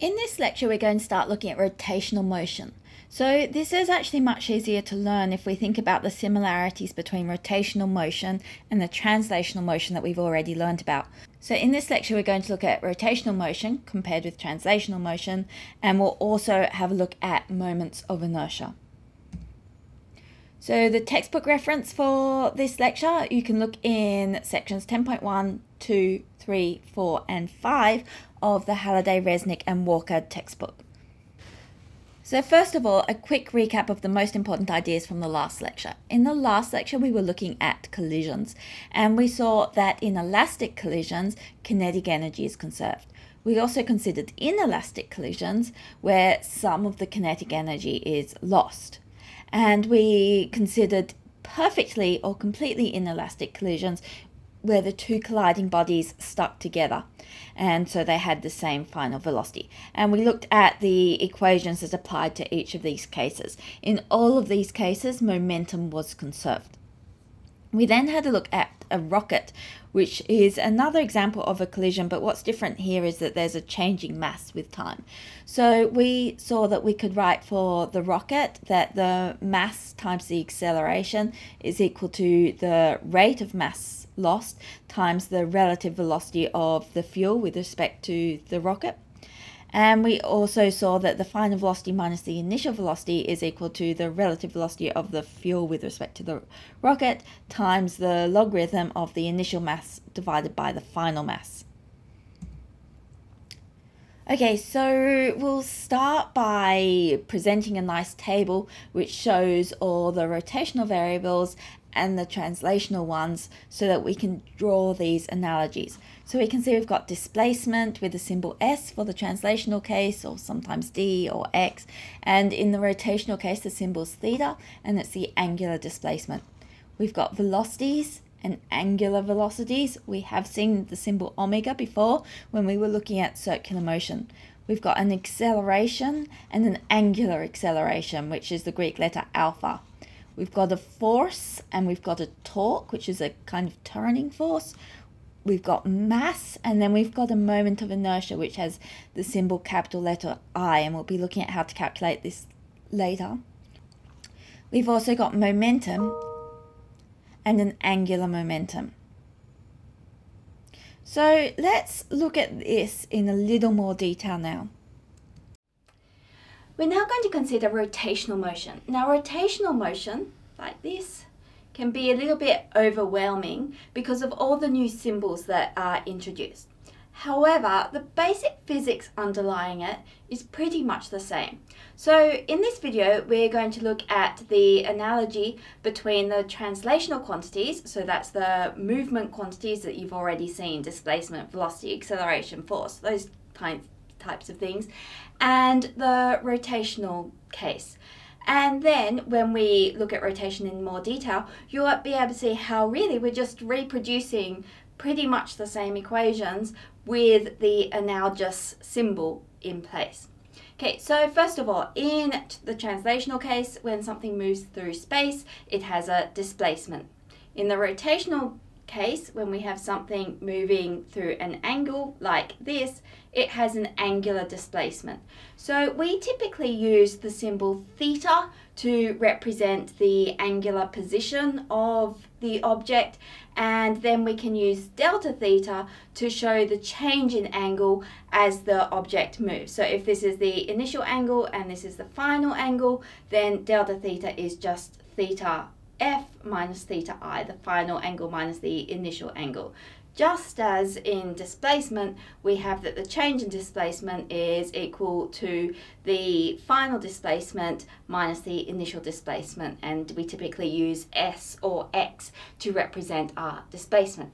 In this lecture, we're going to start looking at rotational motion. So this is actually much easier to learn if we think about the similarities between rotational motion and the translational motion that we've already learned about. So in this lecture, we're going to look at rotational motion compared with translational motion, and we'll also have a look at moments of inertia. So the textbook reference for this lecture, you can look in sections 10.1, 2, 3, 4, and 5 of the Halliday, Resnick, and Walker textbook. So first of all, a quick recap of the most important ideas from the last lecture. In the last lecture, we were looking at collisions, and we saw that in elastic collisions, kinetic energy is conserved. We also considered inelastic collisions, where some of the kinetic energy is lost. And we considered perfectly or completely inelastic collisions where the two colliding bodies stuck together. And so they had the same final velocity. And we looked at the equations as applied to each of these cases. In all of these cases momentum was conserved we then had a look at a rocket which is another example of a collision, but what's different here is that there's a changing mass with time. So we saw that we could write for the rocket that the mass times the acceleration is equal to the rate of mass lost times the relative velocity of the fuel with respect to the rocket. And we also saw that the final velocity minus the initial velocity is equal to the relative velocity of the fuel with respect to the rocket times the logarithm of the initial mass divided by the final mass. Okay, so we'll start by presenting a nice table which shows all the rotational variables and the translational ones so that we can draw these analogies. So we can see we've got displacement with the symbol S for the translational case or sometimes D or X and in the rotational case the symbol is theta and it's the angular displacement. We've got velocities and angular velocities. We have seen the symbol omega before when we were looking at circular motion. We've got an acceleration and an angular acceleration which is the Greek letter alpha. We've got a force and we've got a torque, which is a kind of turning force. We've got mass and then we've got a moment of inertia, which has the symbol capital letter I, and we'll be looking at how to calculate this later. We've also got momentum and an angular momentum. So let's look at this in a little more detail now. We're now going to consider rotational motion. Now rotational motion, like this, can be a little bit overwhelming because of all the new symbols that are introduced. However, the basic physics underlying it is pretty much the same. So in this video, we're going to look at the analogy between the translational quantities, so that's the movement quantities that you've already seen, displacement, velocity, acceleration, force, those kinds types of things, and the rotational case. And then when we look at rotation in more detail, you'll be able to see how really we're just reproducing pretty much the same equations with the analogous symbol in place. Okay, so first of all, in the translational case, when something moves through space, it has a displacement. In the rotational case, when we have something moving through an angle like this, it has an angular displacement. So we typically use the symbol theta to represent the angular position of the object and then we can use delta theta to show the change in angle as the object moves. So if this is the initial angle and this is the final angle, then delta theta is just theta f minus theta i, the final angle minus the initial angle. Just as in displacement, we have that the change in displacement is equal to the final displacement minus the initial displacement, and we typically use s or x to represent our displacement.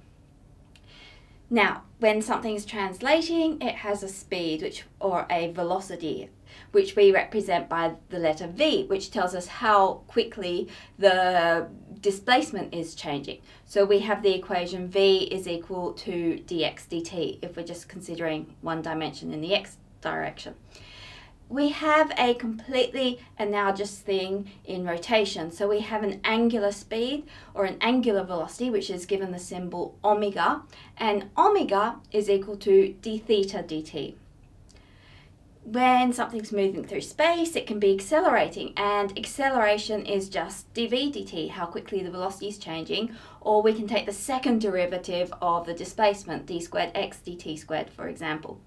Now, when something is translating, it has a speed which or a velocity which we represent by the letter v, which tells us how quickly the displacement is changing. So we have the equation v is equal to dx dt if we're just considering one dimension in the x direction. We have a completely analogous thing in rotation. So we have an angular speed or an angular velocity, which is given the symbol omega, and omega is equal to d theta dt. When something's moving through space, it can be accelerating, and acceleration is just dv dt, how quickly the velocity is changing, or we can take the second derivative of the displacement, d squared x dt squared, for example.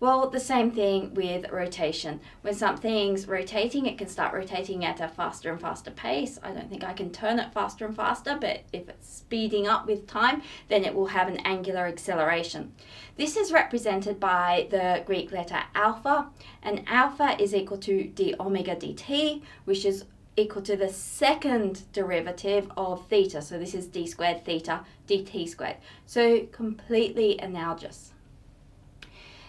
Well, the same thing with rotation. When something's rotating, it can start rotating at a faster and faster pace. I don't think I can turn it faster and faster, but if it's speeding up with time, then it will have an angular acceleration. This is represented by the Greek letter alpha, and alpha is equal to d omega dt, which is equal to the second derivative of theta. So this is d squared theta dt squared. So completely analogous.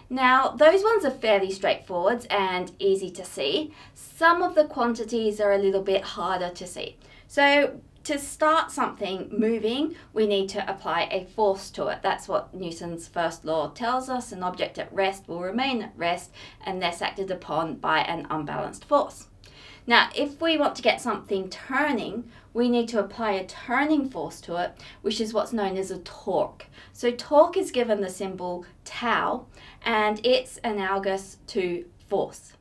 Now, those ones are fairly straightforward and easy to see. Some of the quantities are a little bit harder to see. So to start something moving, we need to apply a force to it. That's what Newton's first law tells us. An object at rest will remain at rest unless acted upon by an unbalanced force. Now, if we want to get something turning, we need to apply a turning force to it, which is what's known as a torque. So torque is given the symbol tau, and it's analogous to force.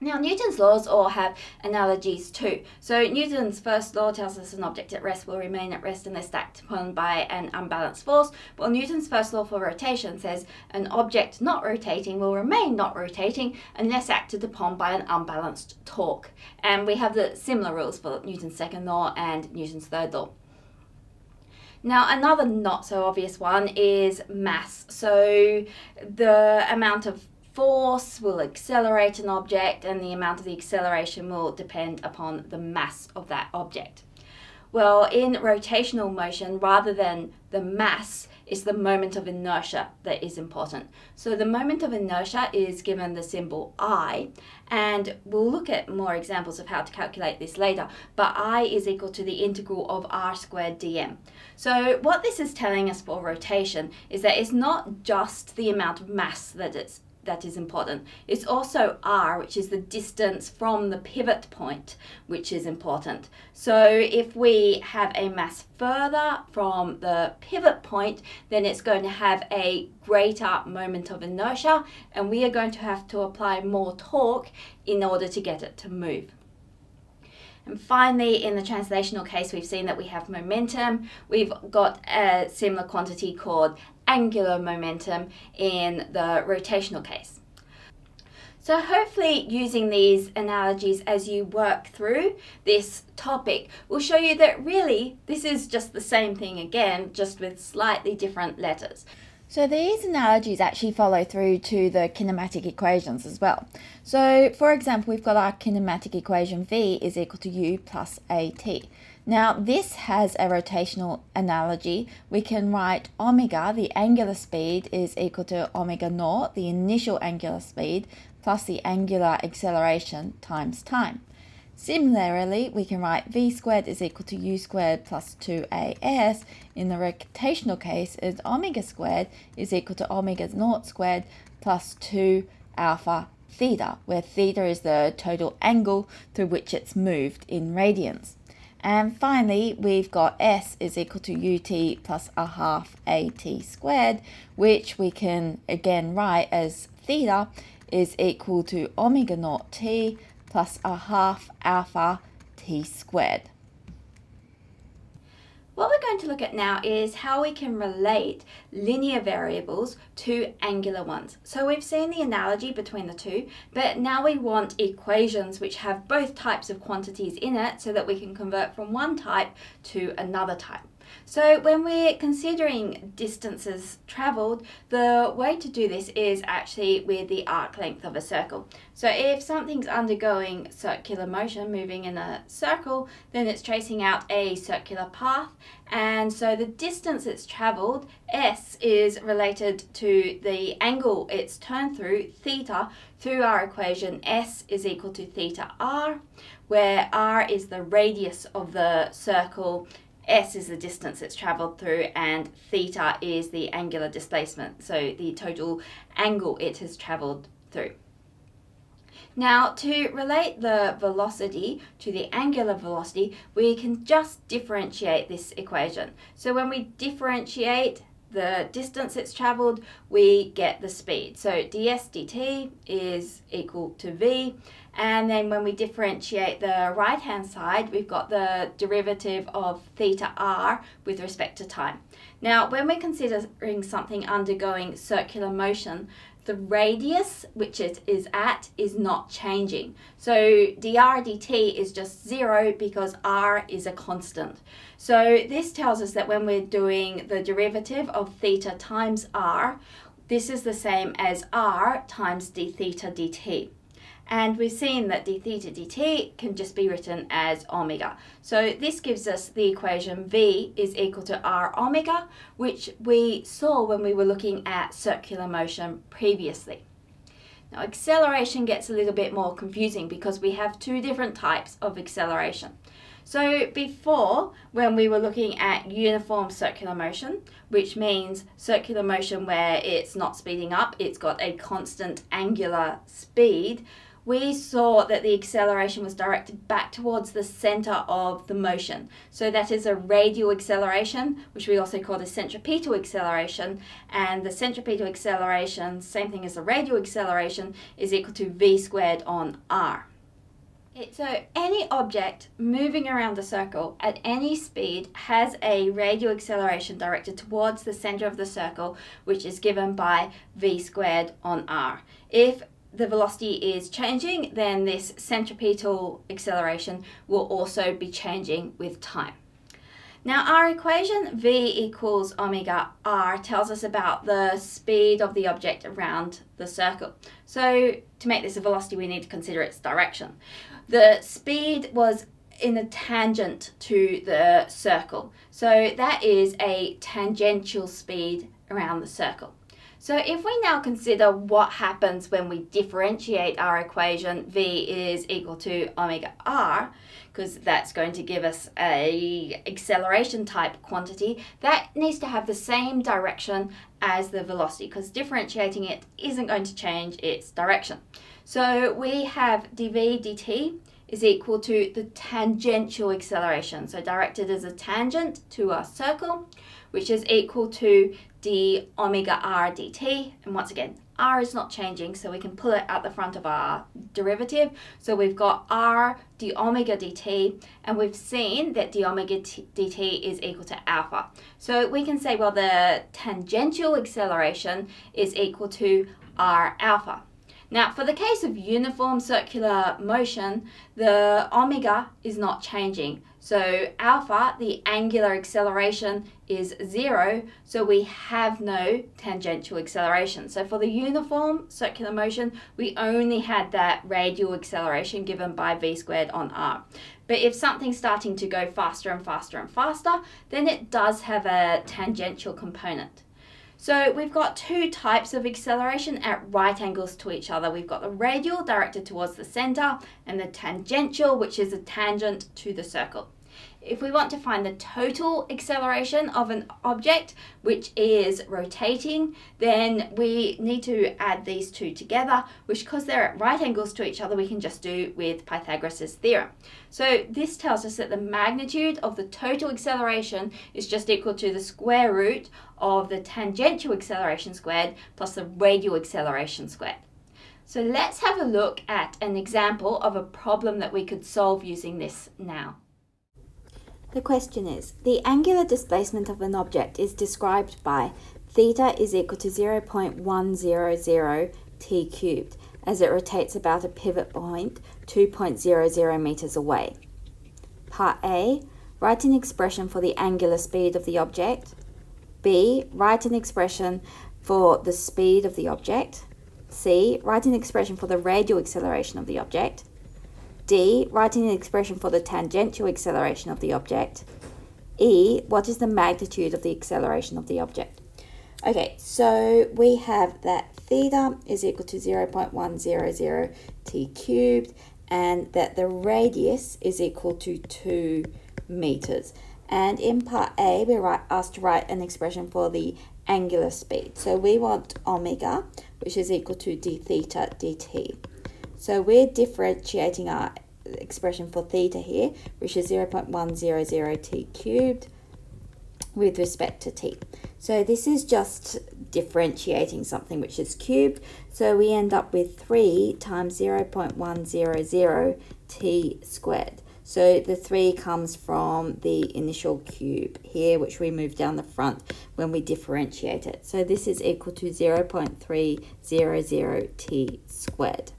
Now, Newton's laws all have analogies too. So, Newton's first law tells us an object at rest will remain at rest unless acted upon by an unbalanced force. Well, Newton's first law for rotation says an object not rotating will remain not rotating unless acted upon by an unbalanced torque. And we have the similar rules for Newton's second law and Newton's third law. Now, another not so obvious one is mass. So, the amount of force will accelerate an object and the amount of the acceleration will depend upon the mass of that object. Well, in rotational motion, rather than the mass, it's the moment of inertia that is important. So the moment of inertia is given the symbol I, and we'll look at more examples of how to calculate this later, but I is equal to the integral of r squared dm. So what this is telling us for rotation is that it's not just the amount of mass that it's that is important. It's also r, which is the distance from the pivot point, which is important. So if we have a mass further from the pivot point, then it's going to have a greater moment of inertia, and we are going to have to apply more torque in order to get it to move. And finally, in the translational case, we've seen that we have momentum. We've got a similar quantity called angular momentum in the rotational case. So hopefully using these analogies as you work through this topic will show you that really this is just the same thing again, just with slightly different letters. So these analogies actually follow through to the kinematic equations as well. So for example, we've got our kinematic equation V is equal to U plus AT. Now this has a rotational analogy. We can write omega, the angular speed, is equal to omega naught, the initial angular speed, plus the angular acceleration times time. Similarly, we can write v squared is equal to u squared plus 2as. In the rotational case, is omega squared is equal to omega naught squared plus 2 alpha theta, where theta is the total angle through which it's moved in radians. And finally, we've got s is equal to ut plus a half at squared, which we can again write as theta is equal to omega naught t plus a half alpha t squared. What we're going to look at now is how we can relate linear variables to angular ones. So we've seen the analogy between the two, but now we want equations which have both types of quantities in it so that we can convert from one type to another type. So when we're considering distances travelled, the way to do this is actually with the arc length of a circle. So if something's undergoing circular motion, moving in a circle, then it's tracing out a circular path. And so the distance it's travelled, s, is related to the angle it's turned through, theta, through our equation s is equal to theta r, where r is the radius of the circle s is the distance it's travelled through and theta is the angular displacement, so the total angle it has travelled through. Now, to relate the velocity to the angular velocity, we can just differentiate this equation. So when we differentiate the distance it's traveled, we get the speed. So ds dt is equal to v. And then when we differentiate the right hand side, we've got the derivative of theta r with respect to time. Now, when we're considering something undergoing circular motion, the radius which it is at is not changing. So dr dt is just zero because r is a constant. So this tells us that when we're doing the derivative of theta times r, this is the same as r times d theta dt. And we've seen that d theta dt can just be written as omega. So this gives us the equation v is equal to r omega, which we saw when we were looking at circular motion previously. Now acceleration gets a little bit more confusing because we have two different types of acceleration. So before, when we were looking at uniform circular motion, which means circular motion where it's not speeding up, it's got a constant angular speed, we saw that the acceleration was directed back towards the center of the motion. So that is a radial acceleration, which we also call the centripetal acceleration. And the centripetal acceleration, same thing as the radial acceleration, is equal to v squared on r. So any object moving around the circle at any speed has a radial acceleration directed towards the center of the circle, which is given by v squared on r. If the velocity is changing, then this centripetal acceleration will also be changing with time. Now our equation v equals omega r tells us about the speed of the object around the circle. So to make this a velocity we need to consider its direction. The speed was in a tangent to the circle. So that is a tangential speed around the circle. So if we now consider what happens when we differentiate our equation, v is equal to omega r, because that's going to give us a acceleration type quantity, that needs to have the same direction as the velocity, because differentiating it isn't going to change its direction. So we have dv dt is equal to the tangential acceleration, so directed as a tangent to our circle, which is equal to d omega r dt. And once again, r is not changing, so we can pull it out the front of our derivative. So we've got r d omega dt, and we've seen that d omega dt is equal to alpha. So we can say, well, the tangential acceleration is equal to r alpha. Now, for the case of uniform circular motion, the omega is not changing. So alpha, the angular acceleration, is zero, so we have no tangential acceleration. So for the uniform circular motion, we only had that radial acceleration given by v squared on r. But if something's starting to go faster and faster and faster, then it does have a tangential component. So we've got two types of acceleration at right angles to each other. We've got the radial directed towards the center and the tangential, which is a tangent to the circle if we want to find the total acceleration of an object, which is rotating, then we need to add these two together, which because they're at right angles to each other, we can just do with Pythagoras' theorem. So this tells us that the magnitude of the total acceleration is just equal to the square root of the tangential acceleration squared plus the radial acceleration squared. So let's have a look at an example of a problem that we could solve using this now. The question is, the angular displacement of an object is described by theta is equal to 0.100 t cubed as it rotates about a pivot point 2.00 meters away. Part A, write an expression for the angular speed of the object. B, write an expression for the speed of the object. C, write an expression for the radial acceleration of the object. D, writing an expression for the tangential acceleration of the object. E, what is the magnitude of the acceleration of the object? Okay, so we have that theta is equal to 0.100 t cubed and that the radius is equal to 2 meters. And in part A, we're asked to write an expression for the angular speed. So we want omega, which is equal to d theta dt. So we're differentiating our expression for theta here, which is 0.100t cubed with respect to t. So this is just differentiating something which is cubed. So we end up with 3 times 0.100 t squared. So the 3 comes from the initial cube here, which we move down the front when we differentiate it. So this is equal to 0.300 t squared.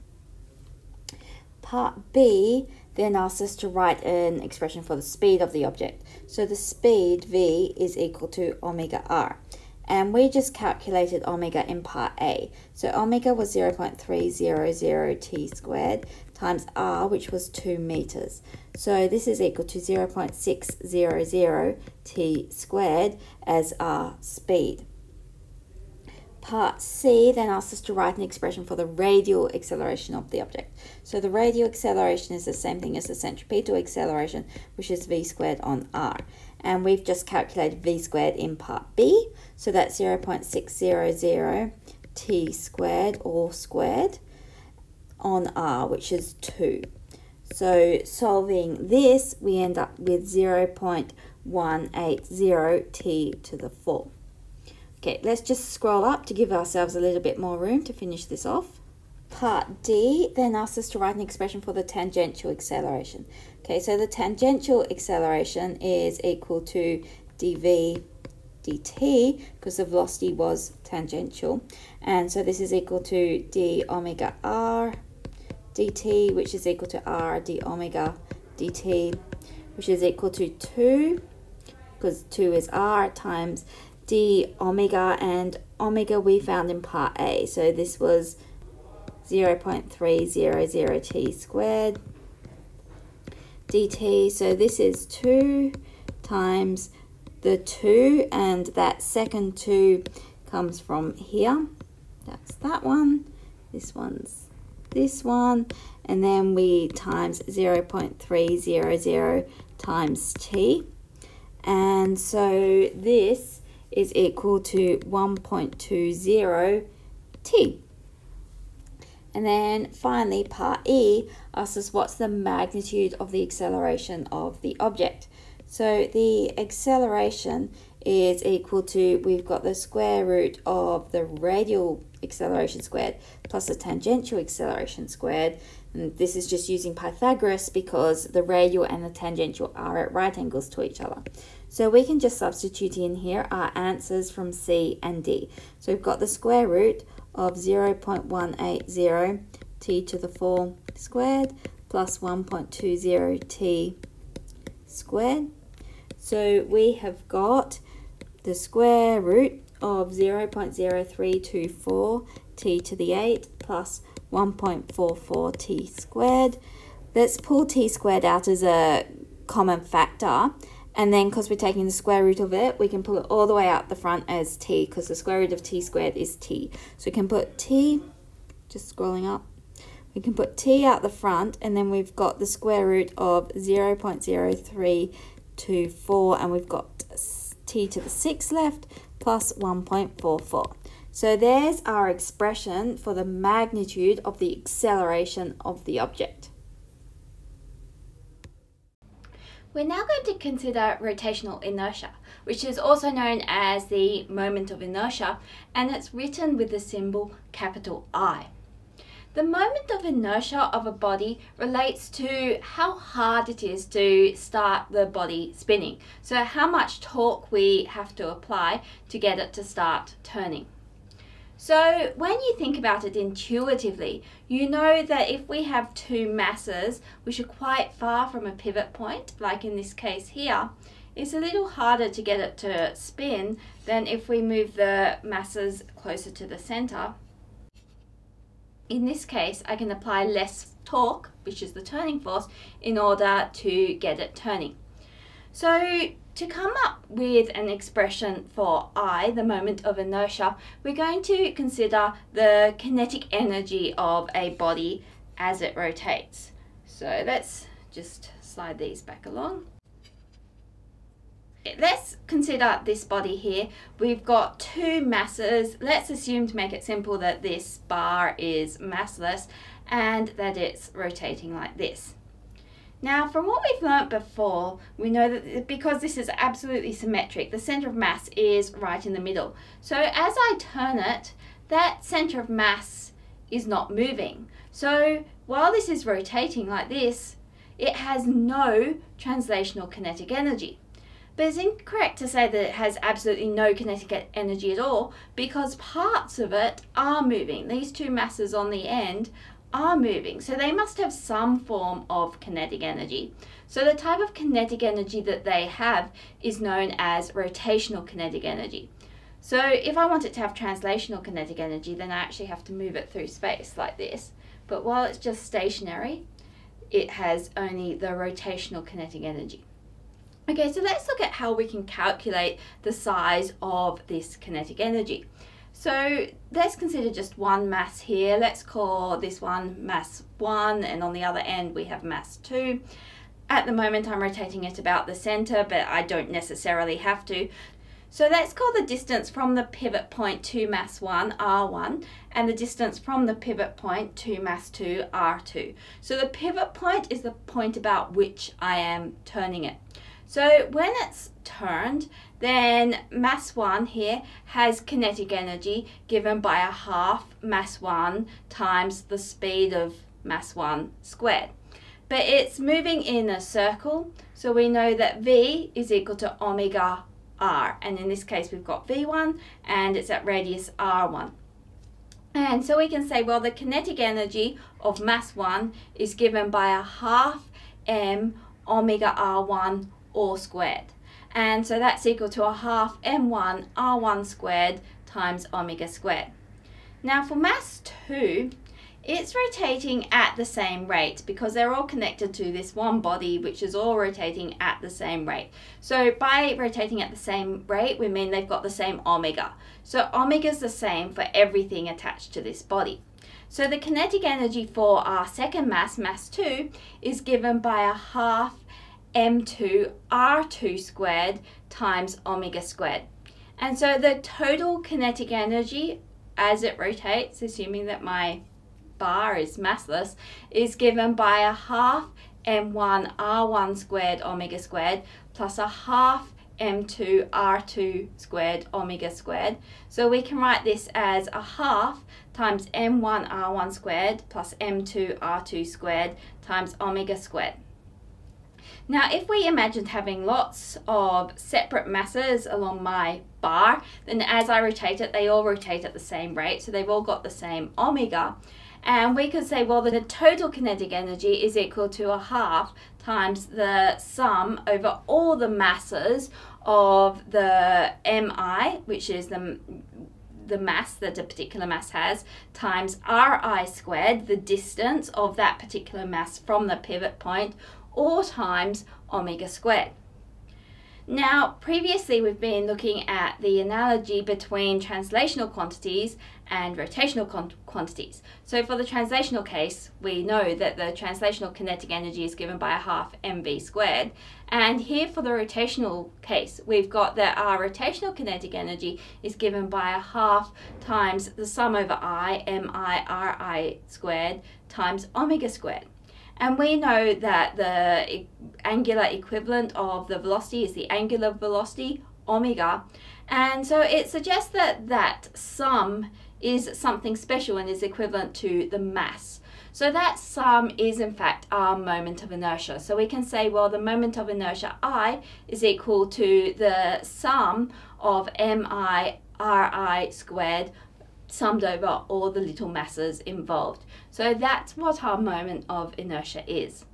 Part B then asks us to write an expression for the speed of the object. So the speed v is equal to omega r. And we just calculated omega in part A. So omega was 0.300 t squared times r, which was 2 meters. So this is equal to 0.600 t squared as our speed. Part C then asks us to write an expression for the radial acceleration of the object. So the radial acceleration is the same thing as the centripetal acceleration, which is v squared on r. And we've just calculated v squared in part B, so that's 0.600 t squared all squared on r, which is 2. So solving this, we end up with 0.180 t to the 4. Okay, let's just scroll up to give ourselves a little bit more room to finish this off. Part D then asks us to write an expression for the tangential acceleration. Okay, so the tangential acceleration is equal to dv dt because the velocity was tangential. And so this is equal to d omega r dt, which is equal to r d omega dt, which is equal to 2 because 2 is r times d omega and omega we found in part A. So this was 0.300 t squared dt. So this is 2 times the 2 and that second 2 comes from here. That's that one. This one's this one. And then we times 0.300 times t. And so this is equal to 1.20 t. And then finally, part E asks us what's the magnitude of the acceleration of the object. So the acceleration is equal to, we've got the square root of the radial acceleration squared plus the tangential acceleration squared. And this is just using Pythagoras because the radial and the tangential are at right angles to each other. So we can just substitute in here our answers from C and D. So we've got the square root of 0.180 t to the 4 squared plus 1.20 t squared. So we have got the square root of 0.0324 t to the 8 plus 1.44 t squared. Let's pull t squared out as a common factor and then because we're taking the square root of it, we can pull it all the way out the front as t because the square root of t squared is t. So we can put t, just scrolling up, we can put t out the front and then we've got the square root of 0 0.0324 and we've got t to the 6 left plus 1.44. So there's our expression for the magnitude of the acceleration of the object. We're now going to consider rotational inertia, which is also known as the moment of inertia, and it's written with the symbol capital I. The moment of inertia of a body relates to how hard it is to start the body spinning, so how much torque we have to apply to get it to start turning. So when you think about it intuitively, you know that if we have two masses which are quite far from a pivot point, like in this case here, it's a little harder to get it to spin than if we move the masses closer to the center. In this case, I can apply less torque, which is the turning force, in order to get it turning. So to come up with an expression for I, the moment of inertia, we're going to consider the kinetic energy of a body as it rotates. So let's just slide these back along. Let's consider this body here. We've got two masses. Let's assume to make it simple that this bar is massless and that it's rotating like this. Now, from what we've learnt before, we know that because this is absolutely symmetric, the centre of mass is right in the middle. So as I turn it, that centre of mass is not moving. So while this is rotating like this, it has no translational kinetic energy. But it's incorrect to say that it has absolutely no kinetic energy at all because parts of it are moving. These two masses on the end are moving. So they must have some form of kinetic energy. So the type of kinetic energy that they have is known as rotational kinetic energy. So if I want it to have translational kinetic energy, then I actually have to move it through space like this. But while it's just stationary, it has only the rotational kinetic energy. Okay, so let's look at how we can calculate the size of this kinetic energy. So let's consider just one mass here. Let's call this one mass 1 and on the other end we have mass 2. At the moment I'm rotating it about the centre but I don't necessarily have to. So let's call the distance from the pivot point to mass 1 R1 and the distance from the pivot point to mass 2 R2. So the pivot point is the point about which I am turning it. So when it's turned, then mass 1 here has kinetic energy given by a half mass 1 times the speed of mass 1 squared. But it's moving in a circle, so we know that V is equal to omega r. And in this case, we've got V1 and it's at radius R1. And so we can say, well, the kinetic energy of mass 1 is given by a half m omega r1 all squared. And so that's equal to a half m1 r1 squared times omega squared. Now for mass 2, it's rotating at the same rate because they're all connected to this one body which is all rotating at the same rate. So by rotating at the same rate, we mean they've got the same omega. So omega is the same for everything attached to this body. So the kinetic energy for our second mass, mass 2, is given by a half m2 r2 squared times omega squared. And so the total kinetic energy as it rotates, assuming that my bar is massless, is given by a half m1 r1 squared omega squared plus a half m2 r2 squared omega squared. So we can write this as a half times m1 r1 squared plus m2 r2 squared times omega squared. Now, if we imagined having lots of separate masses along my bar, then as I rotate it, they all rotate at the same rate, so they've all got the same omega. And we could say, well, that the total kinetic energy is equal to a half times the sum over all the masses of the mi, which is the the mass that a particular mass has times ri squared, the distance of that particular mass from the pivot point, or times omega squared. Now, previously we've been looking at the analogy between translational quantities and rotational quantities. So for the translational case, we know that the translational kinetic energy is given by a half mv squared. And here for the rotational case, we've got that our rotational kinetic energy is given by a half times the sum over i, mi, ri squared times omega squared. And we know that the angular equivalent of the velocity is the angular velocity, omega. And so it suggests that that sum is something special and is equivalent to the mass. So that sum is in fact our moment of inertia. So we can say, well, the moment of inertia I is equal to the sum of mi ri squared summed over all the little masses involved. So that's what our moment of inertia is.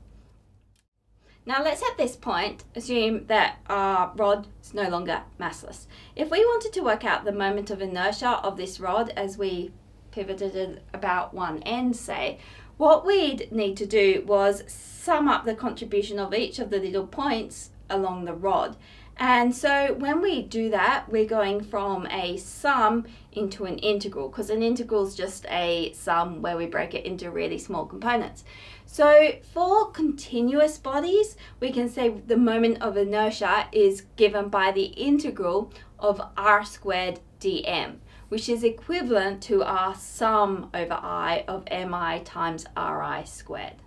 Now let's at this point assume that our rod is no longer massless. If we wanted to work out the moment of inertia of this rod as we pivoted it about one end say, what we'd need to do was sum up the contribution of each of the little points along the rod and so when we do that, we're going from a sum into an integral because an integral is just a sum where we break it into really small components. So for continuous bodies, we can say the moment of inertia is given by the integral of r squared dm, which is equivalent to our sum over i of mi times ri squared.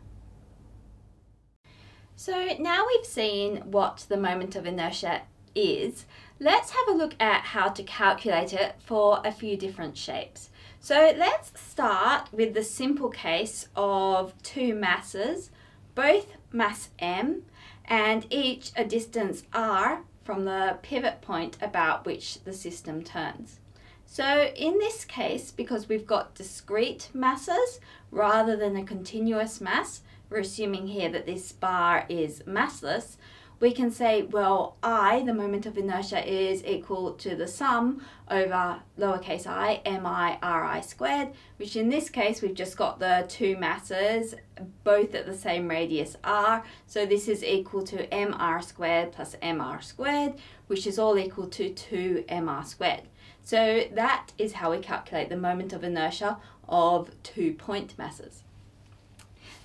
So now we've seen what the moment of inertia is, let's have a look at how to calculate it for a few different shapes. So let's start with the simple case of two masses, both mass m, and each a distance r from the pivot point about which the system turns. So in this case, because we've got discrete masses rather than a continuous mass, we're assuming here that this bar is massless, we can say, well, I, the moment of inertia, is equal to the sum over lowercase i, mi ri squared, which in this case, we've just got the two masses, both at the same radius r. So this is equal to mr squared plus mr squared, which is all equal to 2 mr squared. So that is how we calculate the moment of inertia of two point masses.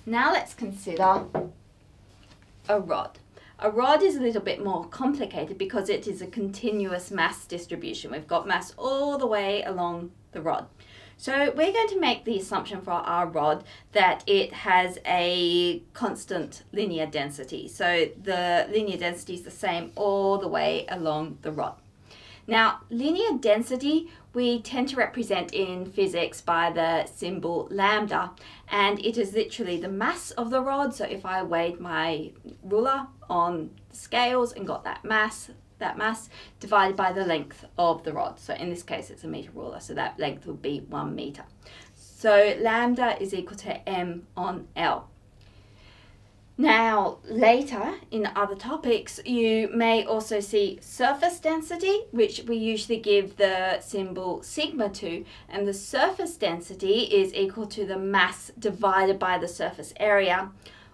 Now let's consider a rod. A rod is a little bit more complicated because it is a continuous mass distribution. We've got mass all the way along the rod. So we're going to make the assumption for our rod that it has a constant linear density. So the linear density is the same all the way along the rod. Now, linear density we tend to represent in physics by the symbol lambda, and it is literally the mass of the rod. So if I weighed my ruler on scales and got that mass, that mass divided by the length of the rod. So in this case, it's a meter ruler, so that length would be one meter. So lambda is equal to m on L. Now, later in other topics, you may also see surface density, which we usually give the symbol sigma to, and the surface density is equal to the mass divided by the surface area.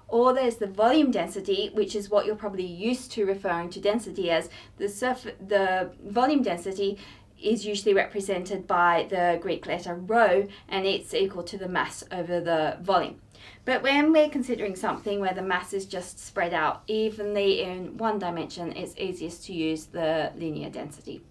Or there's the volume density, which is what you're probably used to referring to density as. The, surf- the volume density is usually represented by the Greek letter rho, and it's equal to the mass over the volume. But when we're considering something where the mass is just spread out evenly in one dimension, it's easiest to use the linear density.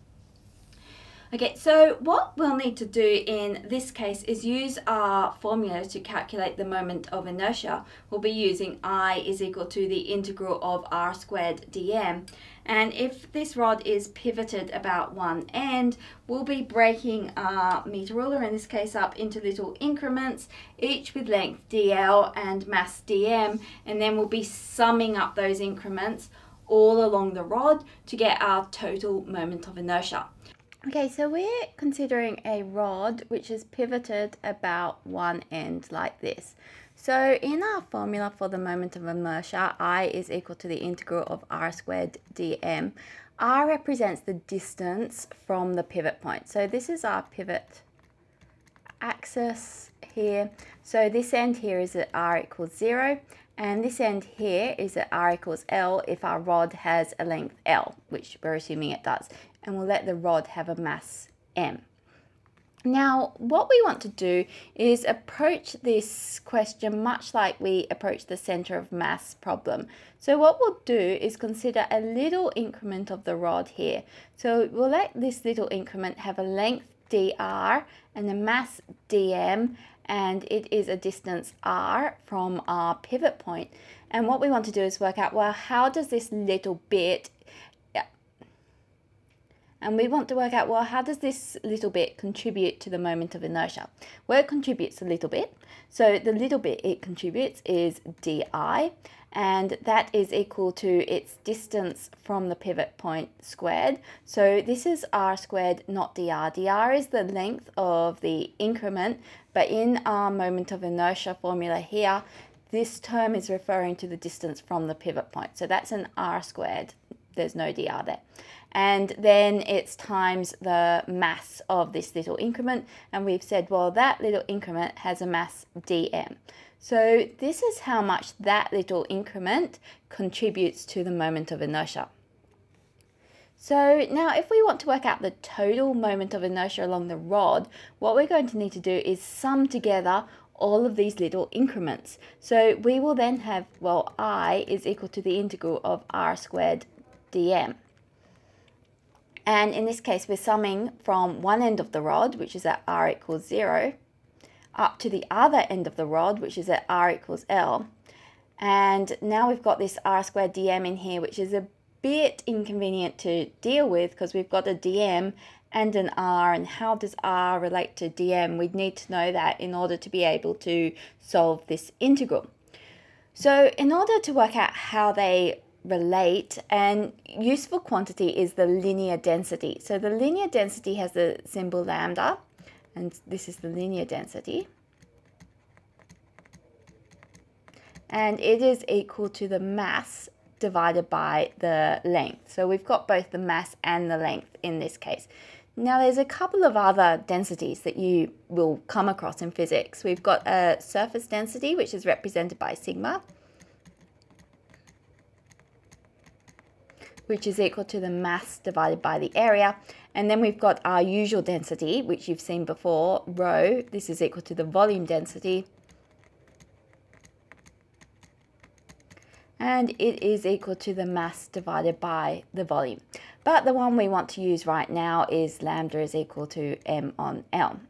Okay, so what we'll need to do in this case is use our formula to calculate the moment of inertia. We'll be using I is equal to the integral of r squared dm. And if this rod is pivoted about one end, we'll be breaking our meter ruler, in this case, up into little increments, each with length dl and mass dm, and then we'll be summing up those increments all along the rod to get our total moment of inertia. Okay, so we're considering a rod which is pivoted about one end like this. So in our formula for the moment of inertia, I is equal to the integral of r squared dm. r represents the distance from the pivot point. So this is our pivot axis here. So this end here is at r equals 0, and this end here is at r equals L if our rod has a length L, which we're assuming it does and we'll let the rod have a mass m. Now, what we want to do is approach this question much like we approach the center of mass problem. So what we'll do is consider a little increment of the rod here. So we'll let this little increment have a length dr and a mass dm and it is a distance r from our pivot point. And what we want to do is work out, well, how does this little bit and we want to work out, well, how does this little bit contribute to the moment of inertia? Well, it contributes a little bit. So the little bit it contributes is di, and that is equal to its distance from the pivot point squared. So this is r squared, not dr. dr is the length of the increment, but in our moment of inertia formula here, this term is referring to the distance from the pivot point. So that's an r squared. There's no dr there and then it's times the mass of this little increment and we've said well that little increment has a mass dm so this is how much that little increment contributes to the moment of inertia so now if we want to work out the total moment of inertia along the rod, what we're going to need to do is sum together all of these little increments. So we will then have, well, I is equal to the integral of r squared dm. And in this case, we're summing from one end of the rod, which is at r equals 0, up to the other end of the rod, which is at r equals L. And now we've got this r squared dm in here, which is a bit inconvenient to deal with because we've got a dm and an r, and how does r relate to dm? We'd need to know that in order to be able to solve this integral. So in order to work out how they relate, and useful quantity is the linear density. So the linear density has the symbol lambda, and this is the linear density. And it is equal to the mass divided by the length. So we've got both the mass and the length in this case. Now there's a couple of other densities that you will come across in physics. We've got a surface density, which is represented by sigma, which is equal to the mass divided by the area. And then we've got our usual density, which you've seen before, rho. This is equal to the volume density. And it is equal to the mass divided by the volume. But the one we want to use right now is lambda is equal to m on L.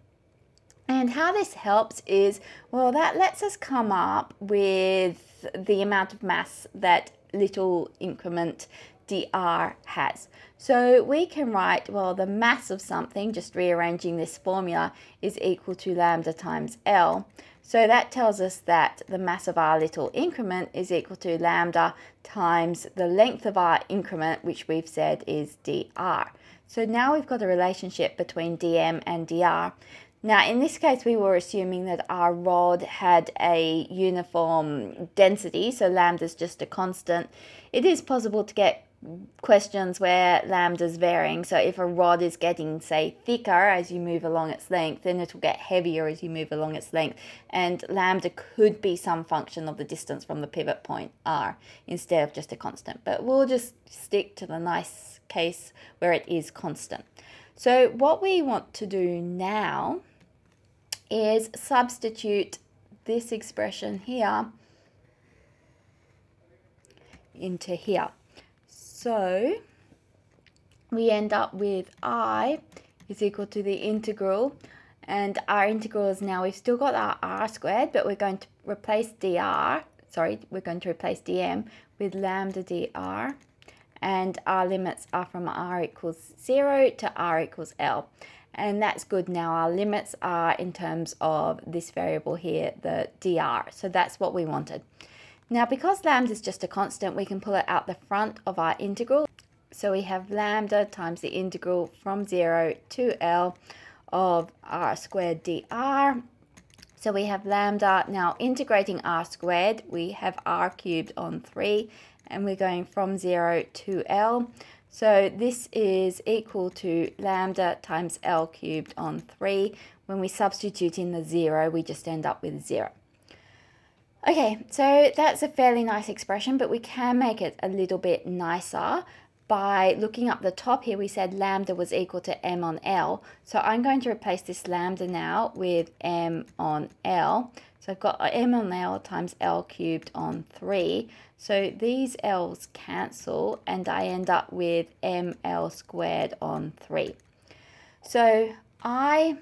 And how this helps is, well, that lets us come up with the amount of mass that little increment dr has. So we can write, well, the mass of something, just rearranging this formula, is equal to lambda times L. So that tells us that the mass of our little increment is equal to lambda times the length of our increment, which we've said is dr. So now we've got a relationship between dm and dr. Now, in this case, we were assuming that our rod had a uniform density, so lambda is just a constant. It is possible to get questions where lambda's varying. So if a rod is getting, say, thicker as you move along its length, then it will get heavier as you move along its length. And lambda could be some function of the distance from the pivot point r instead of just a constant. But we'll just stick to the nice case where it is constant. So what we want to do now is substitute this expression here into here. So we end up with i is equal to the integral and our integral is now we've still got our r squared but we're going to replace dr sorry we're going to replace dm with lambda dr and our limits are from r equals 0 to r equals l. And that's good now our limits are in terms of this variable here the dr. So that's what we wanted now because lambda is just a constant, we can pull it out the front of our integral. So we have lambda times the integral from 0 to L of r squared dr. So we have lambda, now integrating r squared, we have r cubed on 3, and we're going from 0 to L. So this is equal to lambda times L cubed on 3. When we substitute in the 0, we just end up with 0. Okay, so that's a fairly nice expression, but we can make it a little bit nicer by looking up the top here. We said lambda was equal to m on L. So I'm going to replace this lambda now with m on L. So I've got m on L times L cubed on 3. So these L's cancel and I end up with ml squared on 3. So I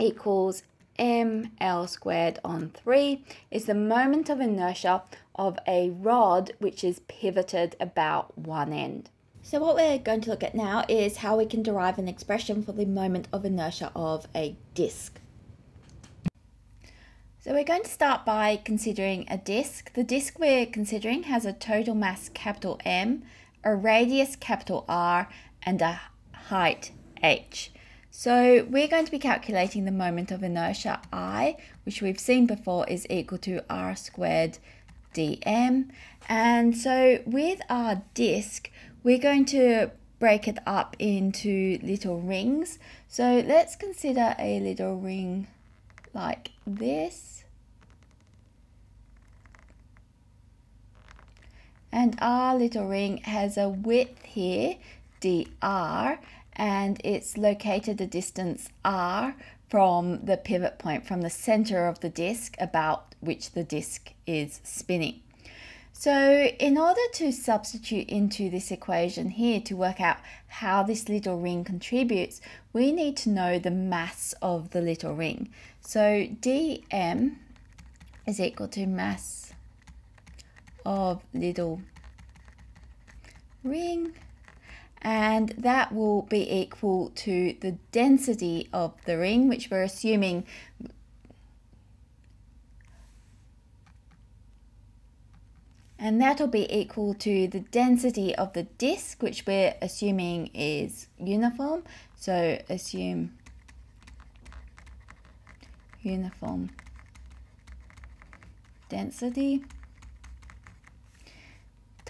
equals ml squared on 3 is the moment of inertia of a rod which is pivoted about one end. So what we're going to look at now is how we can derive an expression for the moment of inertia of a disk. So we're going to start by considering a disk. The disk we're considering has a total mass capital M, a radius capital R, and a height h. So we're going to be calculating the moment of inertia I, which we've seen before is equal to r squared dm. And so with our disk, we're going to break it up into little rings. So let's consider a little ring like this. And our little ring has a width here, dr, and it's located a distance r from the pivot point from the center of the disk about which the disk is spinning. So in order to substitute into this equation here to work out how this little ring contributes, we need to know the mass of the little ring. So dm is equal to mass of little ring and that will be equal to the density of the ring which we're assuming and that'll be equal to the density of the disk which we're assuming is uniform. So assume uniform density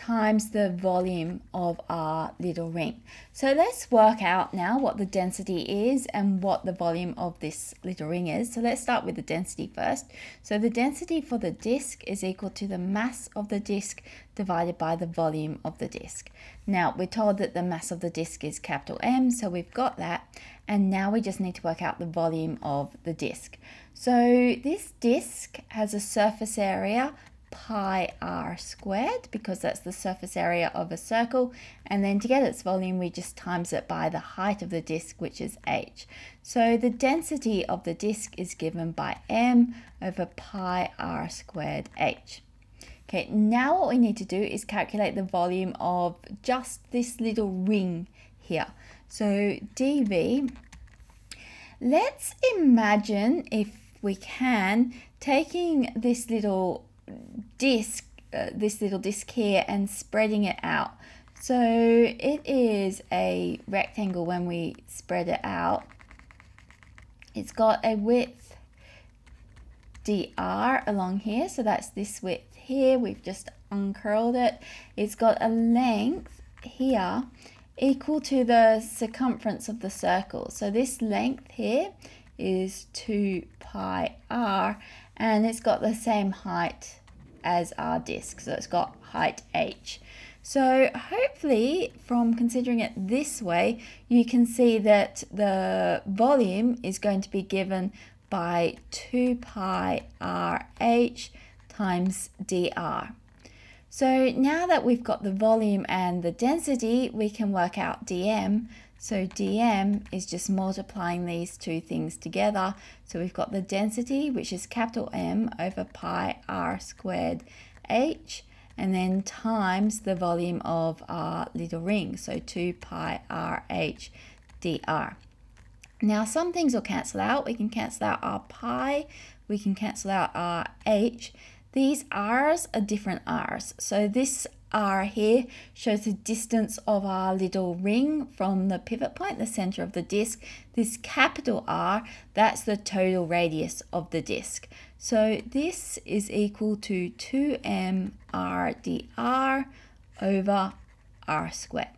times the volume of our little ring. So let's work out now what the density is and what the volume of this little ring is. So let's start with the density first. So the density for the disk is equal to the mass of the disk divided by the volume of the disk. Now we're told that the mass of the disk is capital M, so we've got that. And now we just need to work out the volume of the disk. So this disk has a surface area pi r squared because that's the surface area of a circle and then to get its volume we just times it by the height of the disk which is h. So the density of the disk is given by m over pi r squared h. Okay, now what we need to do is calculate the volume of just this little ring here. So dv, let's imagine if we can taking this little disc, uh, this little disc here and spreading it out. So it is a rectangle when we spread it out. It's got a width dr along here, so that's this width here. We've just uncurled it. It's got a length here equal to the circumference of the circle. So this length here is 2 pi r and it's got the same height as our disk. So it's got height h. So hopefully from considering it this way, you can see that the volume is going to be given by 2 pi rh times dr. So now that we've got the volume and the density, we can work out dm. So dm is just multiplying these two things together. So we've got the density, which is capital M over pi r squared h, and then times the volume of our little ring, so 2 pi r h dr. Now some things will cancel out. We can cancel out our pi, we can cancel out our h. These r's are different r's. So this R here shows the distance of our little ring from the pivot point, the center of the disk. This capital R, that's the total radius of the disk. So this is equal to 2m r dr over r squared.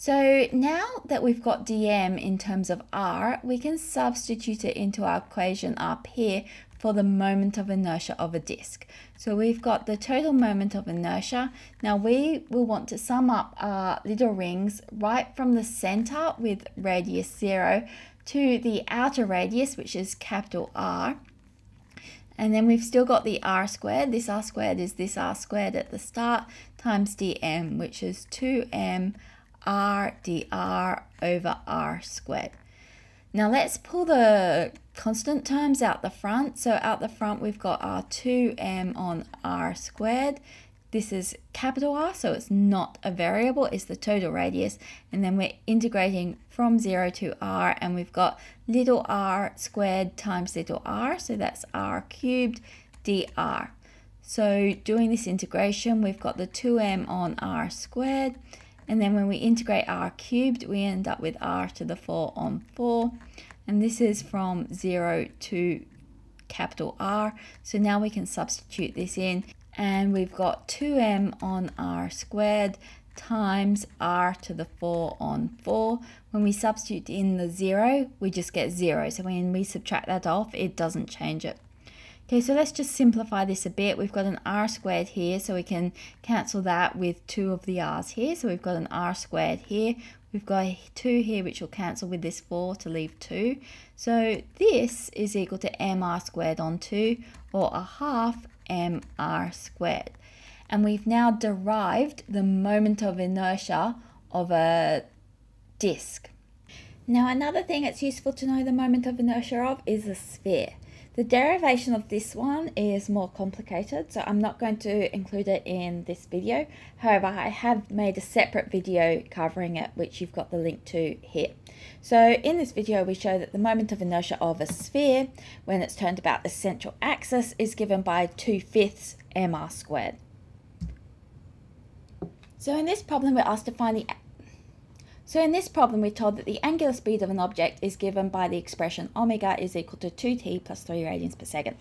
So now that we've got dm in terms of r, we can substitute it into our equation up here for the moment of inertia of a disk. So we've got the total moment of inertia. Now we will want to sum up our little rings right from the center with radius 0 to the outer radius, which is capital R. And then we've still got the r squared. This r squared is this r squared at the start times dm, which is 2m r dr over r squared. Now let's pull the constant terms out the front. So out the front we've got our 2m on r squared. This is capital R, so it's not a variable, it's the total radius. And then we're integrating from 0 to r, and we've got little r squared times little r, so that's r cubed dr. So doing this integration, we've got the 2m on r squared, and then when we integrate r cubed, we end up with r to the 4 on 4. And this is from 0 to capital R. So now we can substitute this in. And we've got 2m on r squared times r to the 4 on 4. When we substitute in the 0, we just get 0. So when we subtract that off, it doesn't change it. Okay, so let's just simplify this a bit. We've got an r squared here, so we can cancel that with two of the r's here. So we've got an r squared here. We've got 2 here, which will cancel with this 4 to leave 2. So this is equal to mr squared on 2, or a half mr squared. And we've now derived the moment of inertia of a disk. Now another thing it's useful to know the moment of inertia of is a sphere. The derivation of this one is more complicated, so I'm not going to include it in this video. However, I have made a separate video covering it, which you've got the link to here. So in this video, we show that the moment of inertia of a sphere, when it's turned about the central axis, is given by 2 fifths mr squared. So in this problem, we're asked to find the so in this problem, we're told that the angular speed of an object is given by the expression omega is equal to 2t plus 3 radians per second.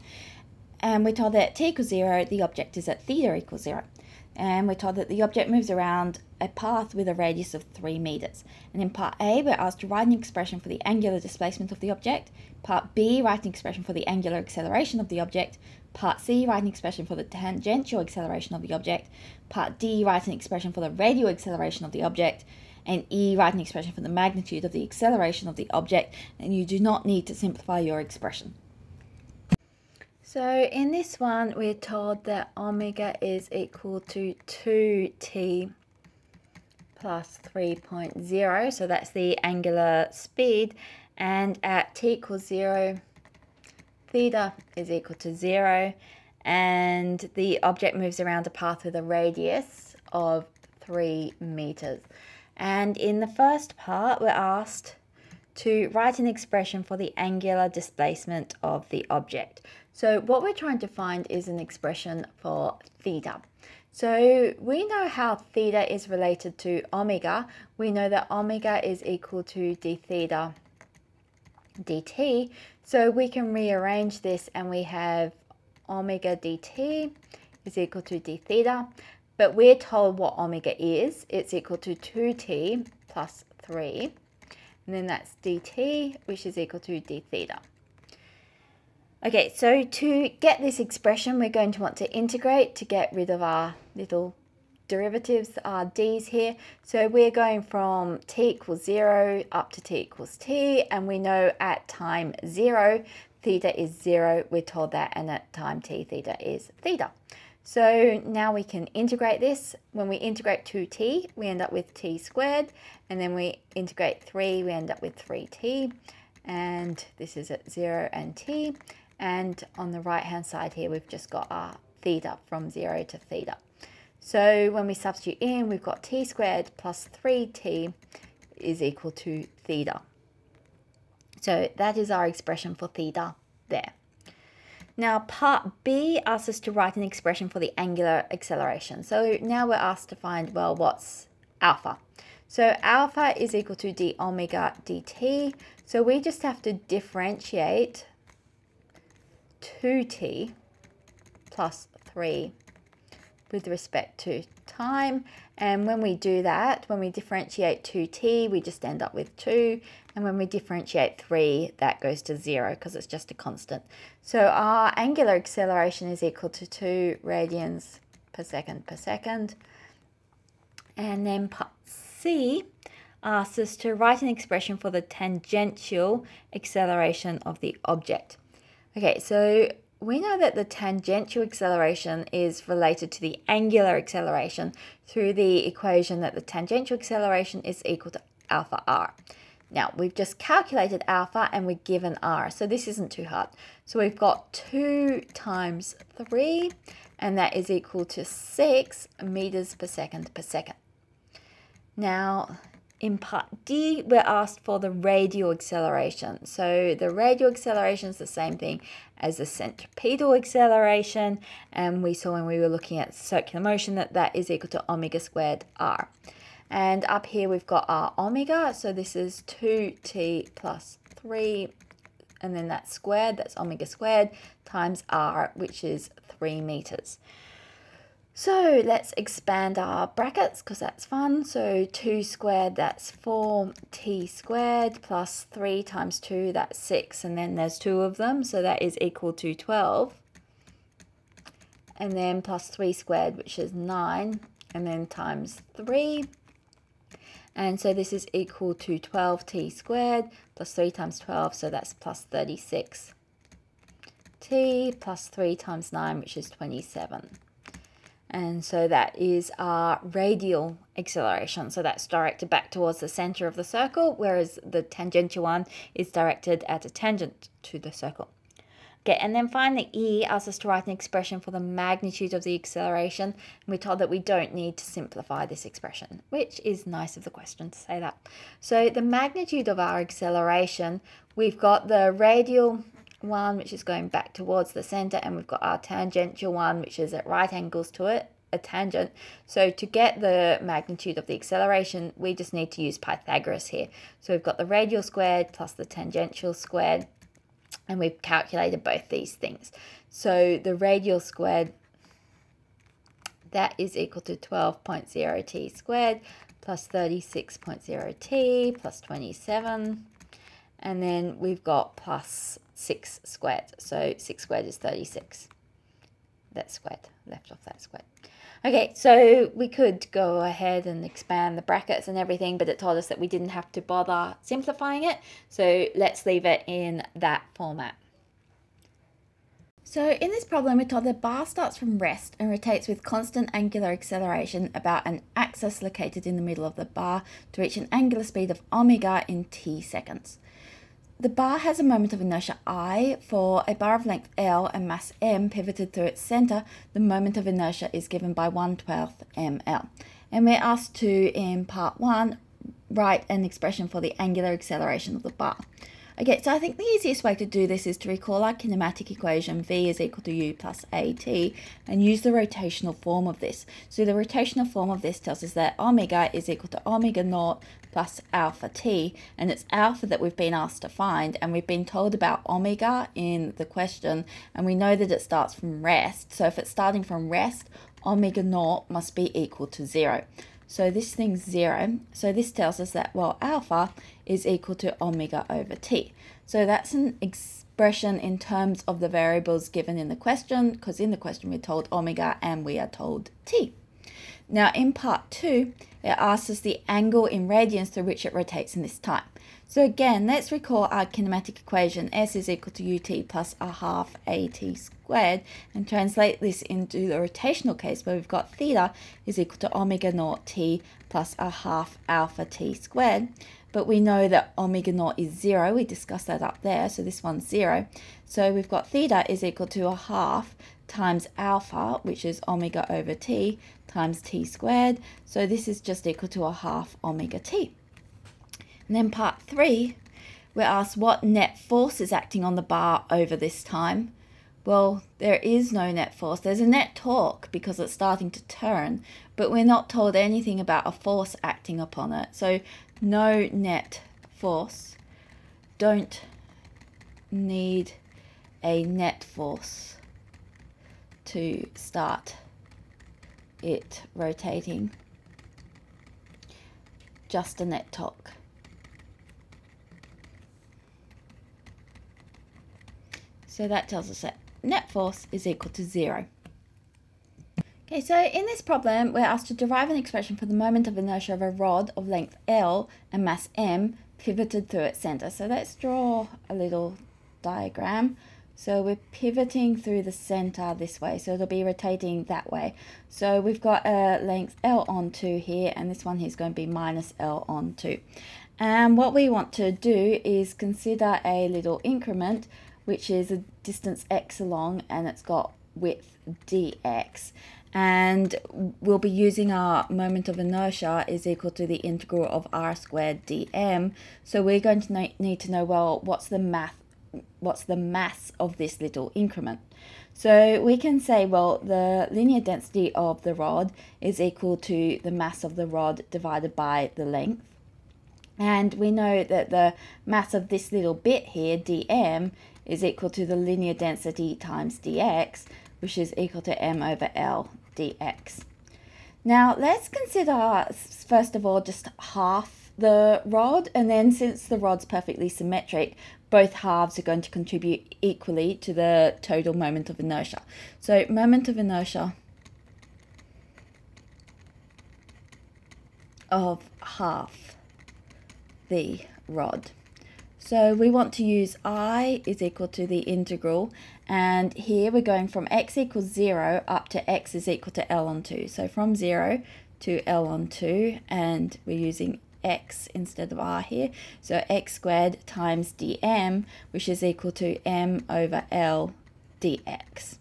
And we're told that at t equals 0, the object is at theta equals 0. And we're told that the object moves around a path with a radius of 3 meters. And in part A, we're asked to write an expression for the angular displacement of the object. Part B, write an expression for the angular acceleration of the object. Part C, write an expression for the tangential acceleration of the object. Part D, write an expression for the radial acceleration of the object and E write an expression for the magnitude of the acceleration of the object and you do not need to simplify your expression. So in this one we're told that omega is equal to 2t plus 3.0 so that's the angular speed and at t equals 0 theta is equal to 0 and the object moves around a path with a radius of 3 meters. And in the first part, we're asked to write an expression for the angular displacement of the object. So what we're trying to find is an expression for theta. So we know how theta is related to omega. We know that omega is equal to d theta dt. So we can rearrange this and we have omega dt is equal to d theta. But we're told what omega is. It's equal to 2t plus 3. And then that's dt, which is equal to d theta. Okay, so to get this expression, we're going to want to integrate to get rid of our little derivatives, our d's here. So we're going from t equals 0 up to t equals t, and we know at time 0, theta is 0. We're told that, and at time t, theta is theta. So now we can integrate this. When we integrate 2t, we end up with t squared. And then we integrate 3, we end up with 3t. And this is at 0 and t. And on the right-hand side here, we've just got our theta from 0 to theta. So when we substitute in, we've got t squared plus 3t is equal to theta. So that is our expression for theta there. Now part B asks us to write an expression for the angular acceleration. So now we're asked to find, well, what's alpha? So alpha is equal to d omega dt. So we just have to differentiate 2t plus 3 with respect to time. And when we do that, when we differentiate 2t, we just end up with 2. And when we differentiate 3, that goes to 0 because it's just a constant. So our angular acceleration is equal to 2 radians per second per second. And then part C asks us to write an expression for the tangential acceleration of the object. Okay, so we know that the tangential acceleration is related to the angular acceleration through the equation that the tangential acceleration is equal to alpha r. Now, we've just calculated alpha and we're given r, so this isn't too hard. So we've got 2 times 3, and that is equal to 6 meters per second per second. Now, in part D, we're asked for the radial acceleration. So the radial acceleration is the same thing as the centripetal acceleration. And we saw when we were looking at circular motion that that is equal to omega squared r. And up here we've got our omega. So this is 2t plus 3 and then that's squared, that's omega squared, times r, which is 3 meters. So let's expand our brackets because that's fun. So 2 squared, that's 4t squared, plus 3 times 2, that's 6. And then there's two of them, so that is equal to 12. And then plus 3 squared, which is 9. And then times 3. And so this is equal to 12t squared plus 3 times 12, so that's plus 36. t plus 3 times 9, which is 27. And so that is our radial acceleration. So that's directed back towards the center of the circle, whereas the tangential one is directed at a tangent to the circle. Okay, and then finally E asks us to write an expression for the magnitude of the acceleration. And we're told that we don't need to simplify this expression, which is nice of the question to say that. So the magnitude of our acceleration, we've got the radial one, which is going back towards the center, and we've got our tangential one, which is at right angles to it, a tangent. So to get the magnitude of the acceleration, we just need to use Pythagoras here. So we've got the radial squared plus the tangential squared and we've calculated both these things. So the radial squared, that is equal to 12.0 t squared plus 36.0 t plus 27. And then we've got plus 6 squared. So 6 squared is 36. That squared, left off that squared. Okay, so we could go ahead and expand the brackets and everything, but it told us that we didn't have to bother simplifying it. So let's leave it in that format. So in this problem, we're told the bar starts from rest and rotates with constant angular acceleration about an axis located in the middle of the bar to reach an angular speed of omega in t seconds. The bar has a moment of inertia I. For a bar of length L and mass m pivoted through its center, the moment of inertia is given by 1 12th ml. And we're asked to, in part 1, write an expression for the angular acceleration of the bar. Okay, so I think the easiest way to do this is to recall our kinematic equation V is equal to U plus AT and use the rotational form of this. So the rotational form of this tells us that omega is equal to omega naught plus alpha t and it's alpha that we've been asked to find and we've been told about omega in the question and we know that it starts from rest. So if it's starting from rest, omega naught must be equal to zero. So this thing's zero. So this tells us that, well, alpha is equal to omega over t. So that's an expression in terms of the variables given in the question, because in the question we're told omega and we are told t. Now in part two, it asks us the angle in radians through which it rotates in this time. So again, let's recall our kinematic equation, S is equal to ut plus a half at squared, and translate this into the rotational case where we've got theta is equal to omega naught t plus a half alpha t squared. But we know that omega naught is zero, we discussed that up there, so this one's zero. So we've got theta is equal to a half times alpha, which is omega over t, times t squared. So this is just equal to a half omega t. And then part three, we're asked what net force is acting on the bar over this time. Well, there is no net force. There's a net torque because it's starting to turn, but we're not told anything about a force acting upon it. So no net force. Don't need a net force to start it rotating. Just a net torque. So that tells us that net force is equal to zero. Okay, so in this problem, we're asked to derive an expression for the moment of inertia of a rod of length L and mass M pivoted through its center. So let's draw a little diagram. So we're pivoting through the center this way, so it'll be rotating that way. So we've got a length L on 2 here, and this one here is going to be minus L on 2. And what we want to do is consider a little increment which is a distance x along and it's got width dx and we'll be using our moment of inertia is equal to the integral of r squared dm so we're going to need to know well what's the math what's the mass of this little increment so we can say well the linear density of the rod is equal to the mass of the rod divided by the length and we know that the mass of this little bit here dm is equal to the linear density times dx, which is equal to m over L dx. Now let's consider, first of all, just half the rod, and then since the rod's perfectly symmetric, both halves are going to contribute equally to the total moment of inertia. So moment of inertia of half the rod. So we want to use i is equal to the integral and here we're going from x equals 0 up to x is equal to L on 2. So from 0 to L on 2 and we're using x instead of r here. So x squared times dm, which is equal to m over l dx.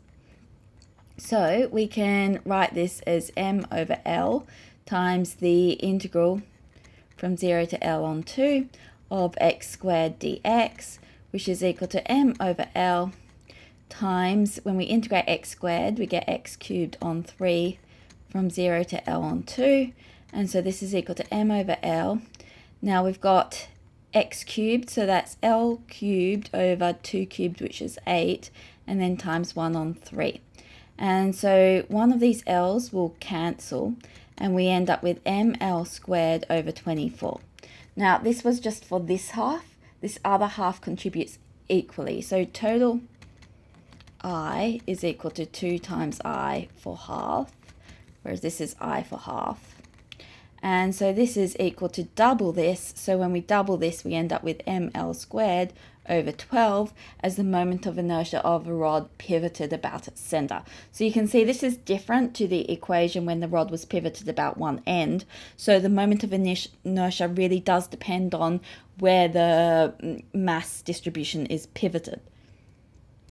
So we can write this as m over l times the integral from 0 to l on 2 of x squared dx, which is equal to m over l times, when we integrate x squared, we get x cubed on 3 from 0 to l on 2. And so this is equal to m over l. Now we've got x cubed, so that's l cubed over 2 cubed, which is 8, and then times 1 on 3. And so one of these l's will cancel and we end up with ml squared over 24. Now this was just for this half. This other half contributes equally. So total i is equal to 2 times i for half, whereas this is i for half. And so this is equal to double this. So when we double this, we end up with ml squared over 12 as the moment of inertia of a rod pivoted about its center. So you can see this is different to the equation when the rod was pivoted about one end. So the moment of inertia really does depend on where the mm, mass distribution is pivoted.